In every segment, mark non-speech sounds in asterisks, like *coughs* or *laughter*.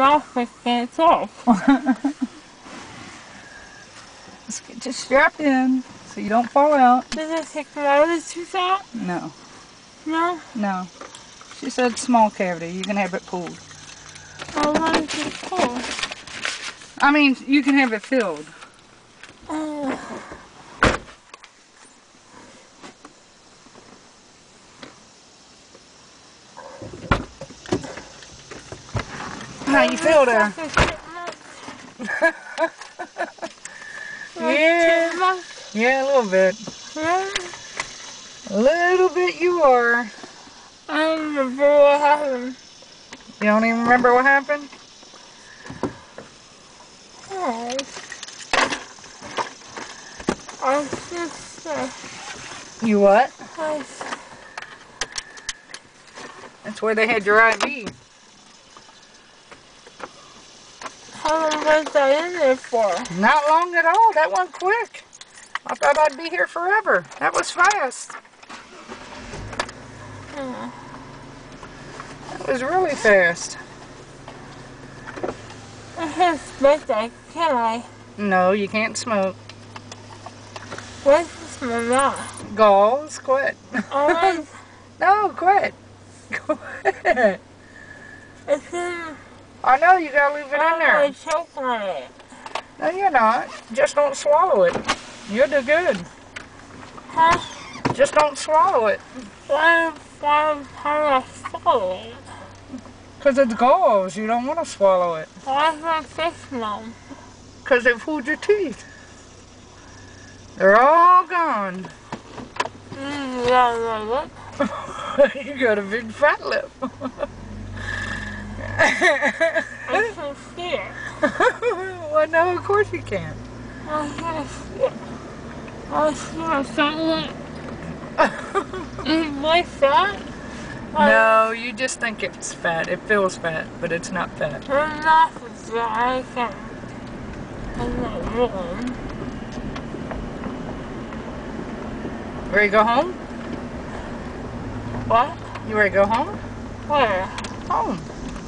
mouth gets off. Let's get you strapped in so you don't fall out. Does it take the other tooth out? No, No? no. She said small cavity. You can have it pulled. I want to pull. I mean, you can have it filled. Oh. How you feel there? *laughs* Yeah. Yeah, a little bit. A little bit you are. I don't remember what happened. You don't even remember what happened? Oh. I just, uh, You what? I, That's where they had your IV. how long was I in there for? Not long at all. That went quick. I thought I'd be here forever. That was fast. Hmm. That was really fast. I can't smoke that, can I? No, you can't smoke. What's my mouth? Galls, quit. Oh, *laughs* no, quit. *laughs* Quit. it's in, I know you gotta leave it in there. I there. choke on it. No, you're not. Just don't swallow it. You'll do good. Huh? Just don't swallow it. Why, why, I swallow it? Because it's. You don't want to swallow it. Why is my face numb? Because they fooled your teeth. They're all gone. *laughs* Mm, yeah, yeah, yeah. you got a big fat lip. *laughs* I can see it. well, no, of course you can. I can see it. I fat lip. Is my fat? No, you just think it's fat. It feels fat, but it's not fat. I'm not fat. I. I'm not wrong. You ready to go home? What? You ready to go home? Where? Home.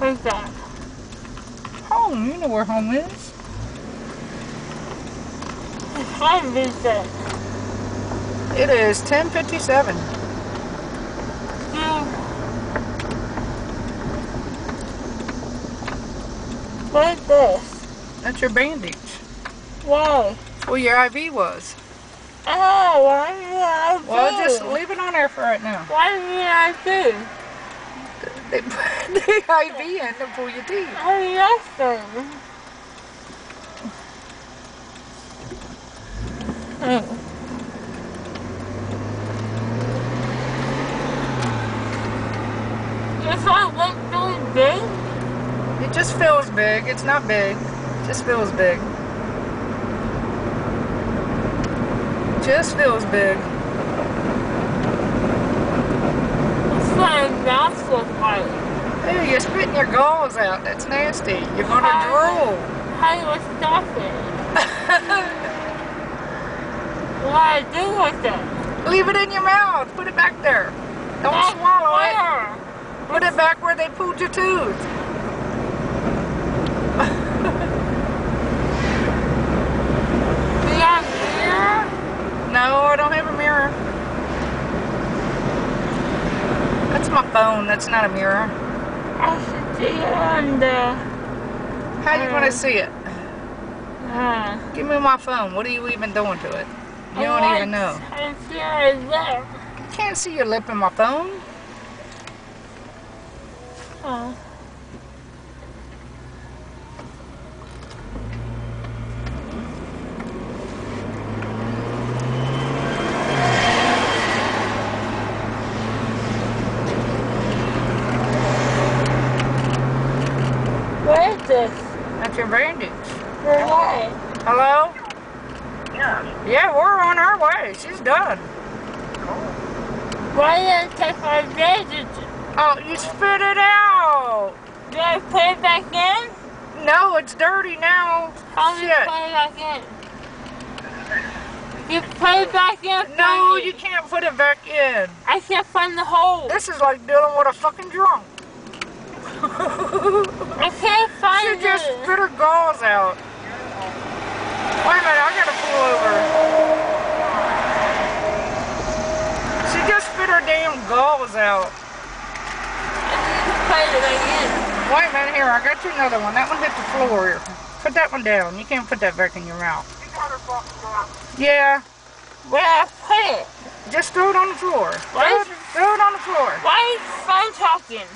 Where's that? Home. You know where home is. What time is it? It is 1057. Mm. What is this? That's your bandage. Why? Well, your IV was. Oh, why did I do? Well, just leave it on there for right now. Why did I do? They put the IV in to pull your teeth. Oh. If I look really big, It just feels big. It's not big. It just feels big. Just feels big. what's my mouth look like? Hey, you're spitting your galls out. That's nasty. You're gonna drool. How do I stop it? What do I do with it? Leave it in your mouth. Put it back there. Don't swallow it. where? Put it back where they pulled your tooth. Do you have here? No, I don't have a mirror. That's my phone. That's not a mirror. I should see it on the. How do you gonna Uh. see it? Uh, Give me my phone. What are you even doing to it? You don't even know. I see it there. You can't see your lip in my phone. Oh. What is this? That's your bandage. For what? Hello? Yes. Yeah, we're on our way. She's done. Why did I take my bandage? Oh, you spit it out. Did I put it back in? No, it's dirty now. How do you Shit. put it back in? You put it back in? No, you can't put it back in. I can't find the hole. This is like dealing with a fucking drunk. I can't find she just spit her galls out. Wait a minute, I gotta pull over. She just spit her damn galls out. Play it again. Wait a minute, here, I got you another one. That one hit the floor here. Put that one down. You can't put that back in your mouth. Yeah, Where I put it? just throw it on the floor. Throw Why? it, throw it on the floor. Why is phone talking?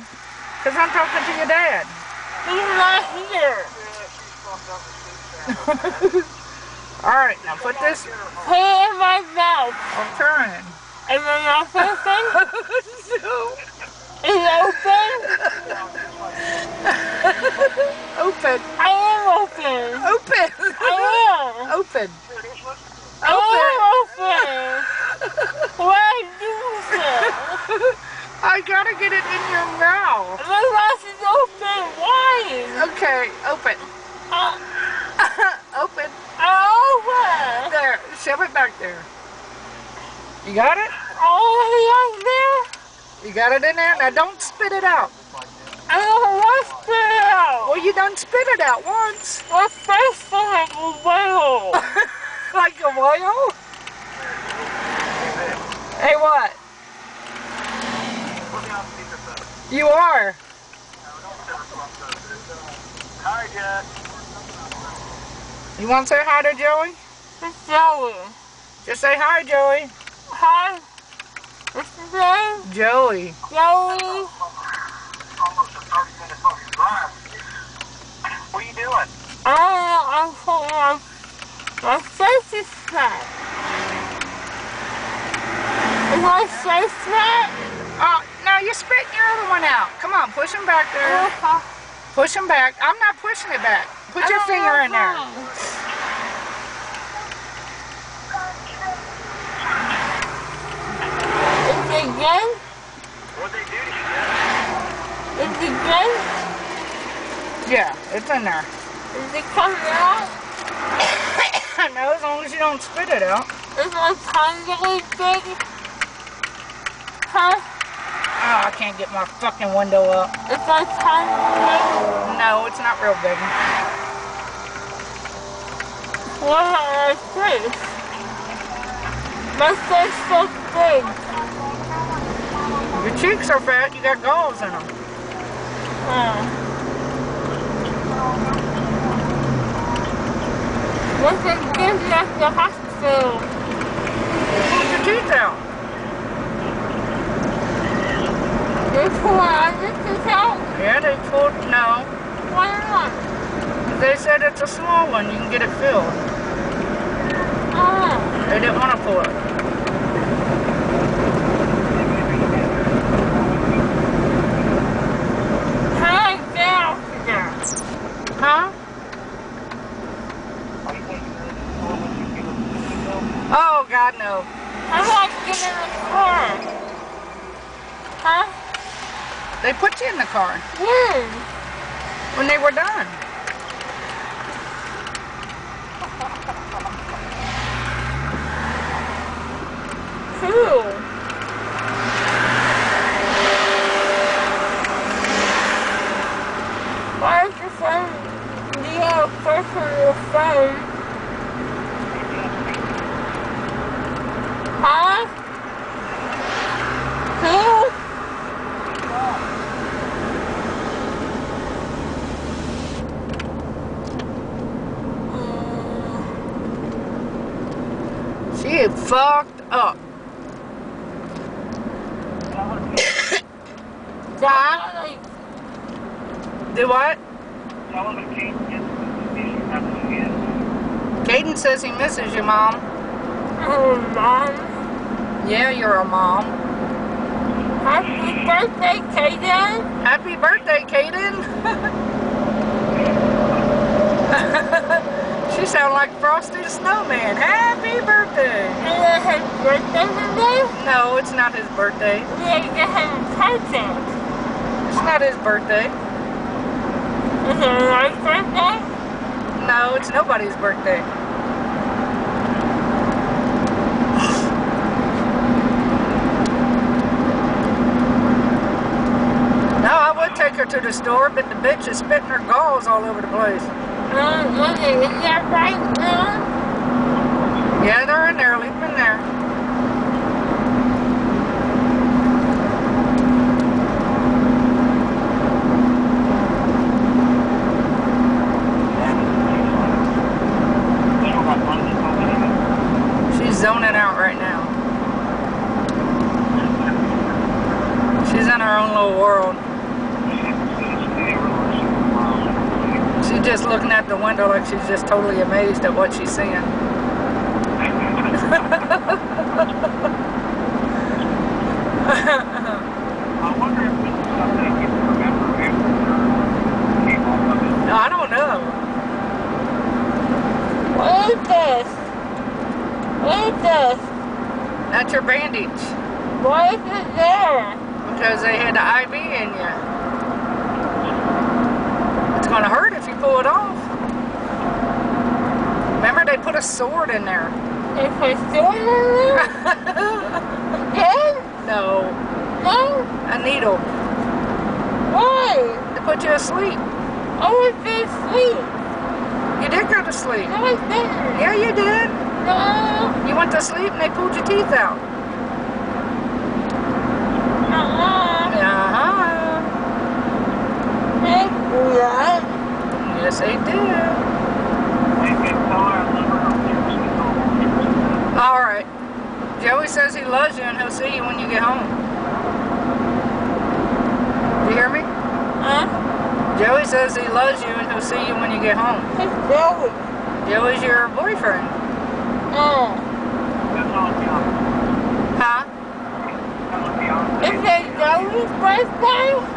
Because I'm talking to your dad. He's not here. *laughs* Alright, now put this. Put it in my mouth. I'm trying. Is my mouth open? Is it open? *laughs* Open. I am open. Open. I am. *laughs* Open. Open. Why do this? *laughs* I gotta get it in your mouth. My mouth is open. Why? Okay, open. Uh, *laughs* open. open. There, shove it back there. You got it? Oh, like there? You got it in there? Now don't spit it out. I don't want to spit it out. Well, you done spit it out once. My face feels like a whale. Like a whale? Hey, what? You are. Hi, Jack. You want to say hi to Joey? It's Joey. Just say hi, Joey. Hi. What's his name? Joey. Joey. Almost a 30 minute fucking drive. What are you doing? I don't know. I'm putting my, my face is fat. Is my face fat? Oh, no, you're spitting your other one out. Come on, push him back there. Oh, okay. Push him back. I'm not pushing it back. Put your oh, finger in there. Is it good? What'd they do to you, Is it good? Yeah, it's in there. Is it coming out? Know, as long as you don't spit it out. Is my tongue getting big? Huh? Oh, I can't get my fucking window up. Is my tongue big? No, it's not real big. What about my face? My face so big. Your cheeks are fat. You got galls in them. Huh. What's it give me at the hospital? Pull your teeth out. They pull our this out? Yeah, they pulled. No, Why not? they said it's a small one. You can get it filled. Oh. They didn't want to pull it. How I get out of there? Huh? Are you thinking this is what you feel like No. How do I get in the car? Huh? They put you in the car When? when they were done. Who? Why is your phone? Do you have a person on your phone? Huh? Who? She fucked up. Dad? Do what? Tell them it can't get the issue happening again. Caden says he misses you, Mom. Oh, Mom. Yeah, you're a mom. Happy birthday, Kaden. Happy birthday, Kaden! *laughs* she sounded like Frosty the Snowman. Happy birthday. Is it his birthday today? No, it's not his birthday. To get present. It's not his birthday. Is it my birthday? No, it's nobody's birthday. No, I would take her to the store, but the bitch is spitting her galls all over the place. Um, okay, is that right now? Yeah, they're in there. Leave them in there. She's zoning out right now. She's in her own little world. She's just looking at the window like she's just totally amazed at what she's seeing. I wonder if this is something you can remember after came off of it. I don't know. What is this? What is this? That's your bandage. Why is it there? Because they had the IV in you. It's gonna hurt if you pull it off. Remember they put a sword in there. It still in there? Again? no, No? a needle Why? to put you to sleep. I was in sleep. You did go to sleep. No, I didn't. Yeah, you did. No. You went to sleep and they pulled your teeth out. Uh-huh. Do. Yes, they did. All right. Joey says he loves you and he'll see you when you get home. Do you hear me? Huh? Joey says he loves you and he'll see you when you get home. It's Joey. Joey's your boyfriend. Oh. That's on Beyonce. Huh? Is it Joey's birthday?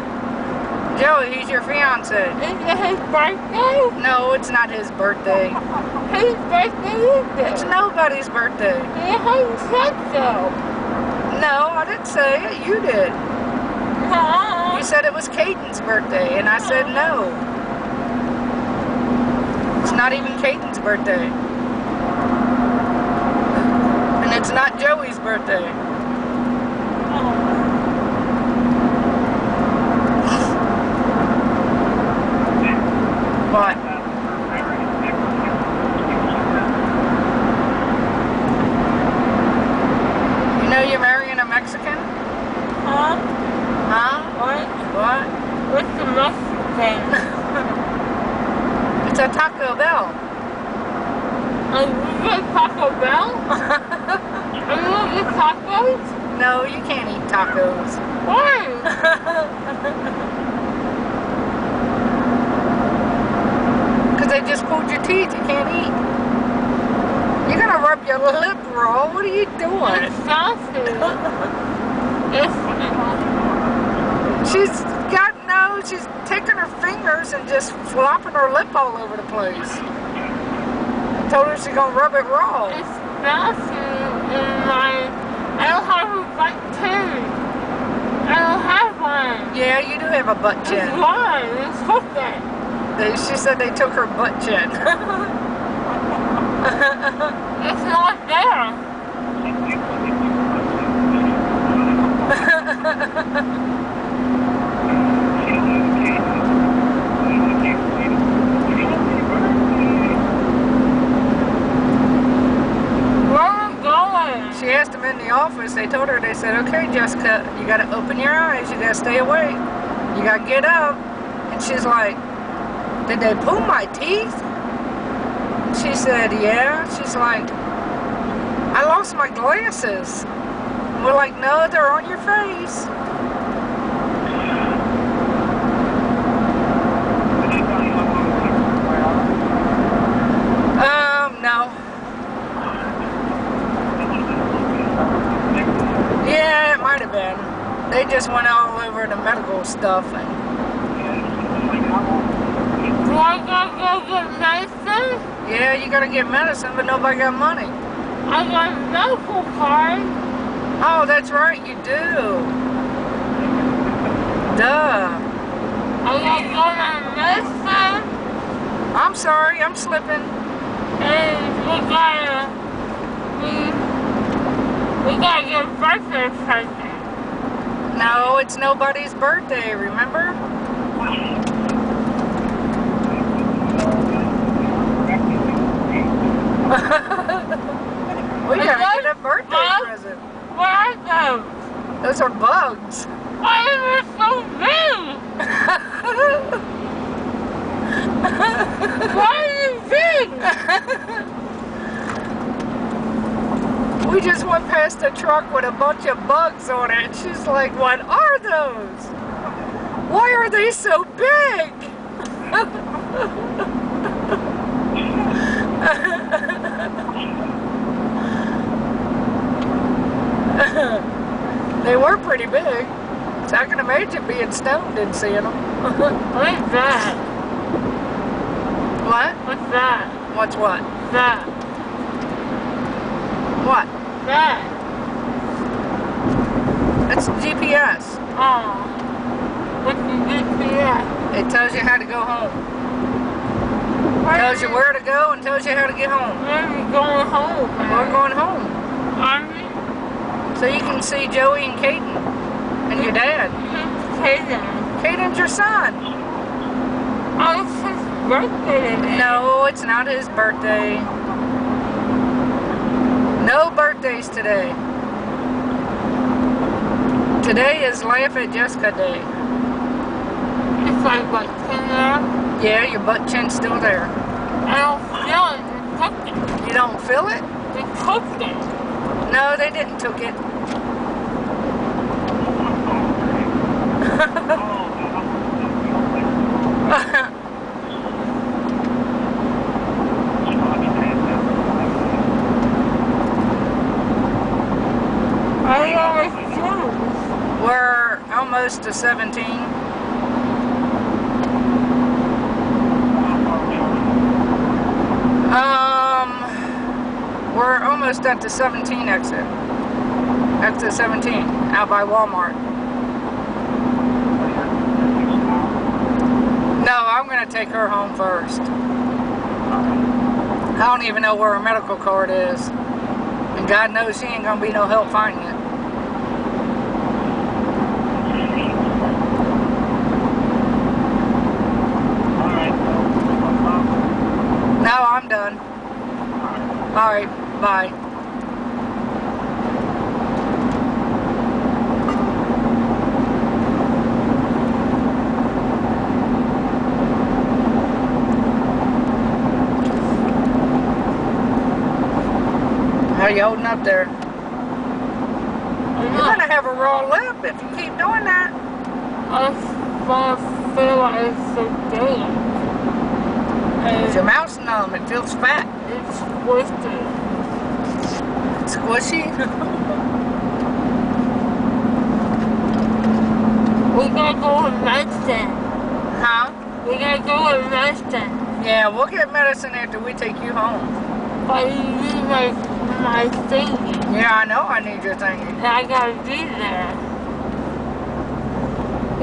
Joey, he's your fiance. Is it his birthday? No, it's not his birthday. Whose birthday is It's nobody's birthday. You said so. No, I didn't say it. You did. Huh? You said it was Caden's birthday, and I said no. It's not even Caden's birthday. And it's not Joey's birthday. What? You know you're marrying a Mexican? Huh? Huh? What? What? What's the Mexican? It's a Taco Bell. You get Taco Bell? Are you gonna get tacos? no, you can't eat tacos. Why? *laughs* Because they just pulled your teeth. You can't eat. You're going to rub your lip raw. What are you doing? It's saucy. It's She's got no, she's taking her fingers and just flopping her lip all over the place. I told her she's going to rub it raw. it's saucy in my. I don't have a butt chin. I don't have one. Yeah, you do have a butt It's chin. mine. It's crooked. They, she said they took her butt chin. *laughs* It's not there. *laughs* Where are we going? she asked them in office. They told her, they said, okay, Jessica, you got to open your eyes. You got to stay awake. You got to get up. And she's like, did they pull my teeth? She said, yeah. She's like, I lost my glasses. We're like, no, they're on your face. Um, no. Yeah, it might have been. They just went all over the medical stuff. And, Do I gotta go get medicine? yeah, you gotta get medicine, but nobody got money. I got a medical card. Oh, that's right, you do. Duh. I gotta go get medicine. I'm sorry, I'm slipping. And we gotta, we, we gotta get no, it's nobody's birthday, remember? *laughs* we are getting a birthday bugs? present. What are those? Those are bugs. Why are they so big? *laughs* Why are they big? *laughs* We just went past a truck with a bunch of bugs on it. She's like, what are those? Why are they so big? they were pretty big. So I can imagine being stoned and seeing them. What's that? what? What's that? What's what? That. What? That. It's GPS. Oh. What's the GPS? It tells you how to go home. Why Tells you where to go and tells you how to get home. Where we going home? We're going home. Are we? So you can see Joey and Caden and your dad. Kaden. Caden's your son. Oh, it's his birthday. No, it's not his birthday. Birthdays today. Today is Laugh at Jessica Day. It's like what, 10 now? Yeah, your butt chin's still there. I don't feel it. They cooked it. You don't feel it? They took it. No, they didn't took it. *laughs* I always choose. We're almost to 17. Um, we're almost at the 17 exit. Exit 17, out by Walmart. No, I'm gonna take her home first. I don't even know where her medical card is. And God knows she ain't gonna be no help finding it. No, I'm done. Alright, bye. How you holding up there? I'm You're not. gonna have a raw lip if you keep doing that. I feel like it's so dead. Your And mouth's numb? It feels fat. it's twisted. Squishy? *laughs* We gotta go with medicine. huh? We gotta go with medicine. Yeah, we'll get medicine after we take you home. But you need my, my thingy. Yeah, I know I need your thingy. And I gotta be there.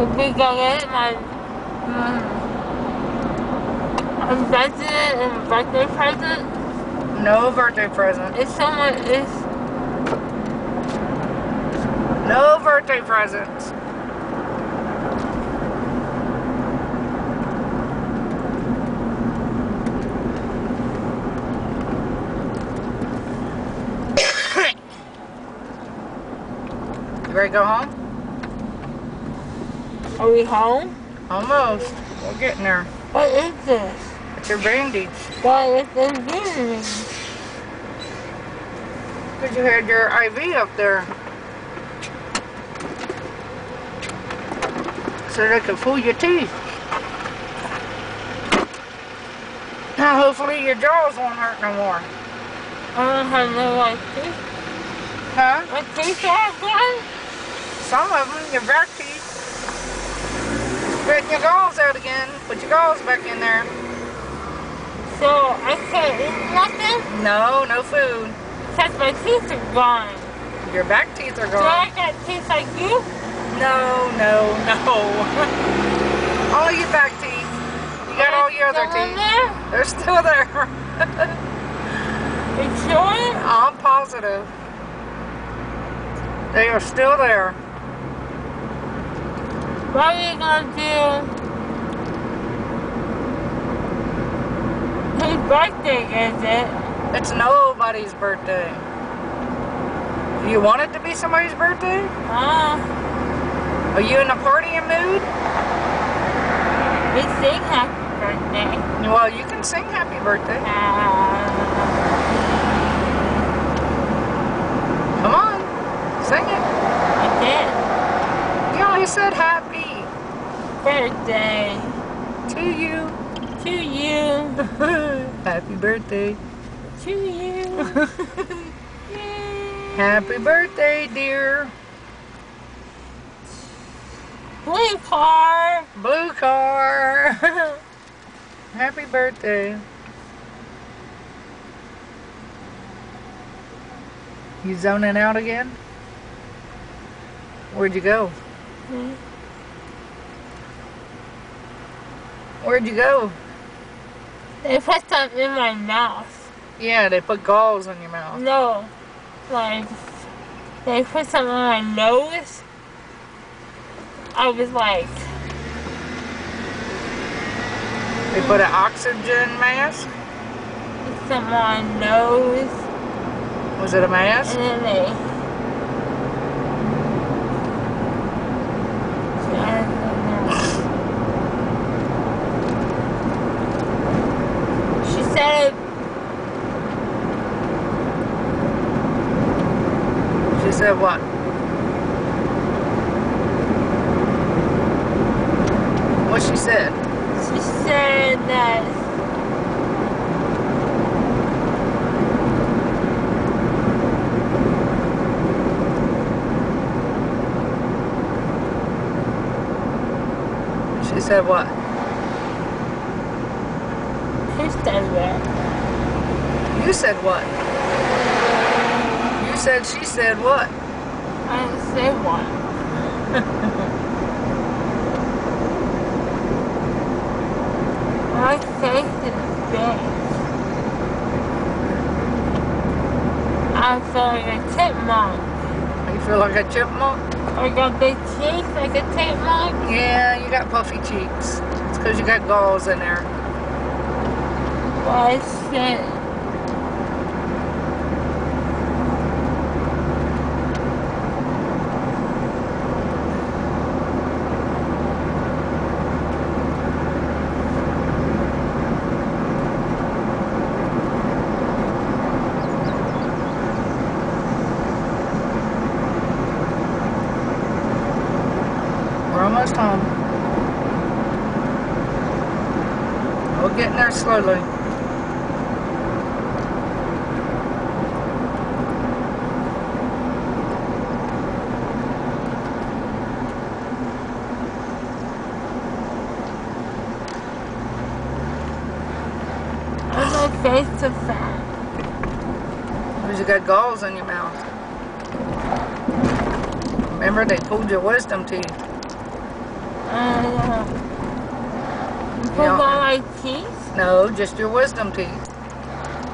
If we go get my... my, mm, investment and birthday present, No birthday present. it's someone, it's, No birthday presents. *coughs* you ready to go home? are we home? Almost. We're getting there. What is this? It's your bandage. Why is this giving? Because you had your IV up there. So they can fool your teeth. Now hopefully your jaws won't hurt no more. I don't have no like teeth. Huh? My teeth are gone? Some of them, your back teeth. Spitting your galls out again. Put your galls back in there. So I can't eat nothing No, no food. because my teeth are gone. Your back teeth are gone. Do I got teeth like you? No, no, no. *laughs* all your back teeth. You got all your other teeth. there? They're still there. *laughs* You sure? I'm positive. They are still there. What are you gonna do? Birthday is it? It's nobody's birthday. Do you want it to be somebody's birthday? Ah, Are you in a partying mood? we sing happy birthday. Well, you can sing happy birthday. Uh, Come on. Sing it. I You only said happy. Birthday to you. to you. *laughs* happy birthday. To you. *laughs* Yay. Happy birthday, dear. Blue car. Blue car. *laughs* happy birthday. You zoning out again? Where'd you go? Hmm? Where'd you go? They put something in my mouth. Yeah, they put galls in your mouth. No. Like, they put something on my nose. I was like, They put an oxygen mask. something on my nose. Was it a mask? And then they. I don't know. She said She said what? What she said? she She said what? who said that? You said what? You said she said what? I didn't say one. My face is big. I feel like a chipmunk. You feel like a chipmunk? I got big cheeks like a chipmunk. Yeah, you got puffy cheeks. It's because you got galls in there. Why shit? We're almost home. We're slowly. Why my face so fat? Because you got galls in your mouth. Remember, they pulled your wisdom teeth. Uh, know. You put all my teeth? No, just your wisdom teeth.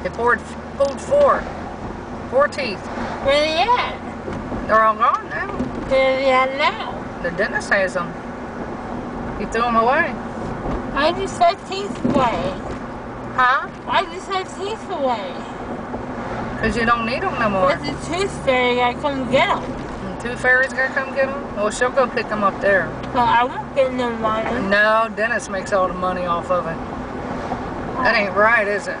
They poured, pulled four. Four teeth. Where are they at? They're all gone now. Where they at now? The dentist has them. He threw them away. I just had teeth away. Huh? I just had teeth away. Because you don't need them no more. With the tooth fairy, I come get them. And two fairies gonna come get them? Well, she'll go pick them up there. But I won't get no money. No, Dennis makes all the money off of it. That ain't right, is it?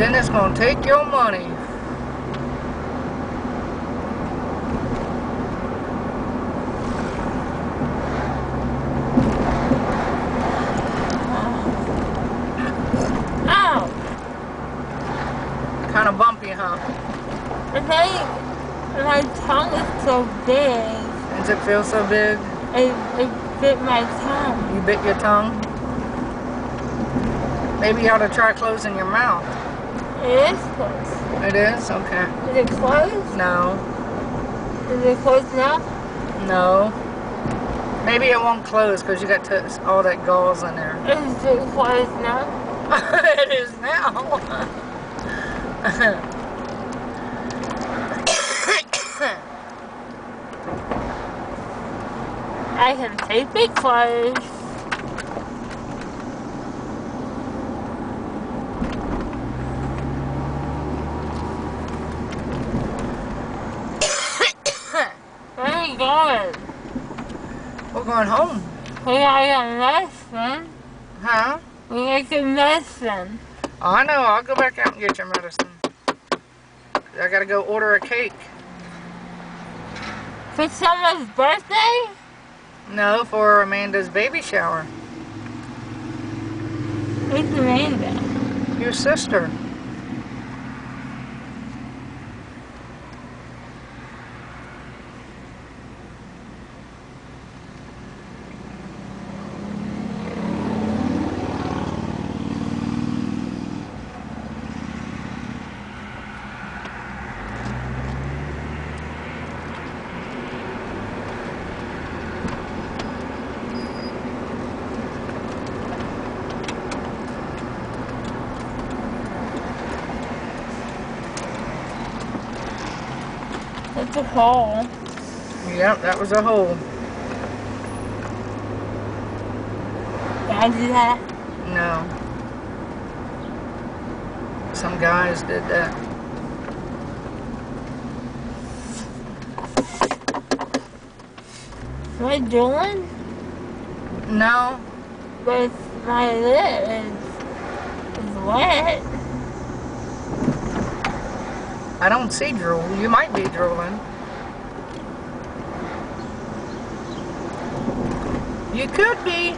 Then it's gonna take your money. Ow! Kind of bumpy, huh? And then my tongue is so big. Does it feel so big? It, it bit my tongue. You bit your tongue? Maybe you ought to try closing your mouth. It is closed. It is? Okay. Is it closed? No. Is it closed now? No. Maybe it won't close because you got to, all that gauze in there. Is it closed now? *laughs* it is now. *laughs* I can take big flies. *coughs* Where are you going? We're going home. We got a medicine. Huh? We got a medicine. Oh, I know. I'll go back out and get your medicine. I gotta go order a cake. For someone's birthday? No, for Amanda's baby shower. Who's Amanda? Your sister. Hole. Yep, that was a hole. Did I do that? No. Some guys did that. Am I doing? No. But my lip is, is wet. I don't see drool. You might be drooling. You could be.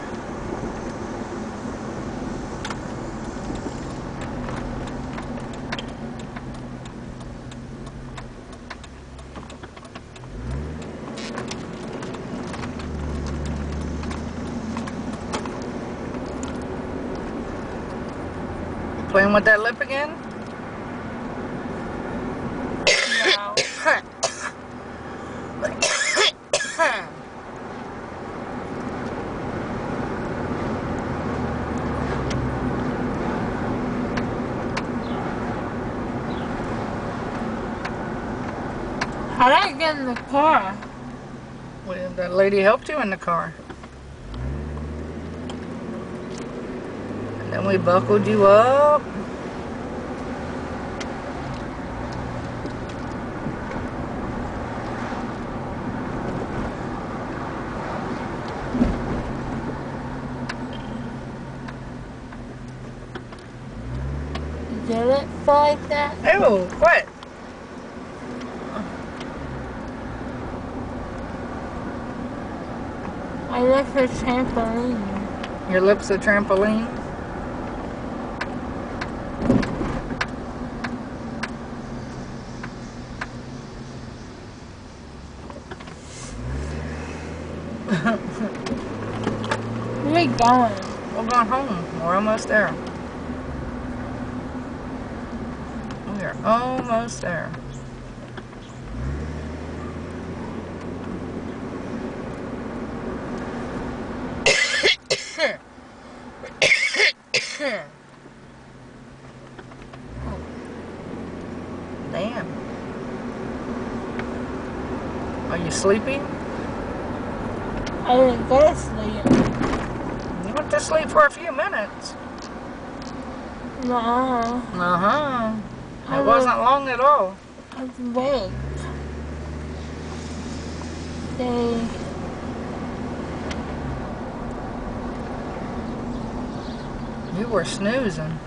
Playing with that lip again? No. How did I get in the car? Well, that lady helped you in the car. And then we buckled you up. Did it like that? Ew, what? I left a trampoline. Your lips a trampoline? Where are we going? We're going home. We're almost there. We are almost there. Damn. Sleepy? I didn't go to sleep. You went to sleep for a few minutes. No, Uh-huh. I It wasn't long at all. I was awake. They, You were snoozing.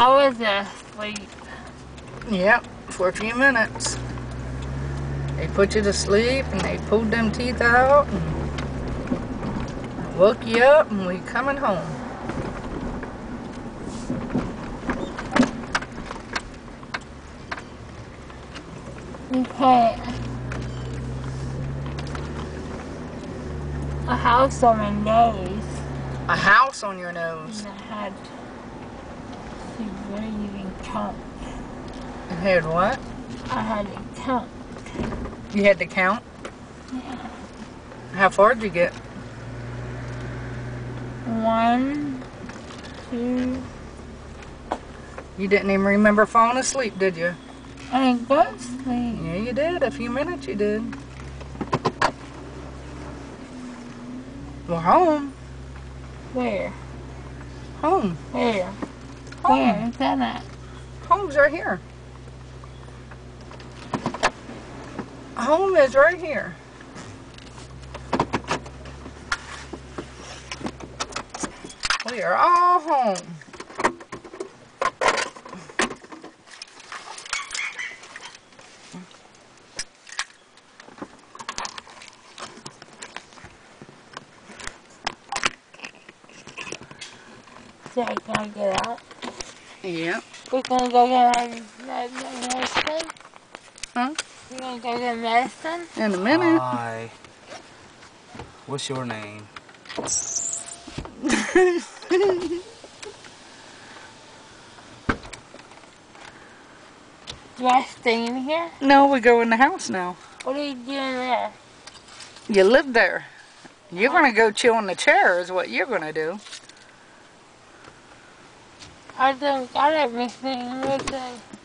I was asleep. Yep, for a few minutes. They put you to sleep and they pulled them teeth out and woke you up and we coming home. Okay. A house on my nose. A house on your nose. And I had to even count. You had what? I had to count. You had to count? Yeah. How far did you get? One, two, You didn't even remember falling asleep, did you? I didn't go to sleep. Yeah, you did. A few minutes you did. We're home. Where? Home. Where? Home. Is that? Home's right here. Home is right here. We are all home. Can I get out? Yep. We're gonna go get our med- med- medicine. Huh? We're gonna go get medicine. In a minute. Hi. What's your name? *laughs* Do I stay in here? no, we go in the house now. What are you doing there? You live there. You're uh-huh. gonna go chill in the chair is what you're gonna do. I don't got everything it.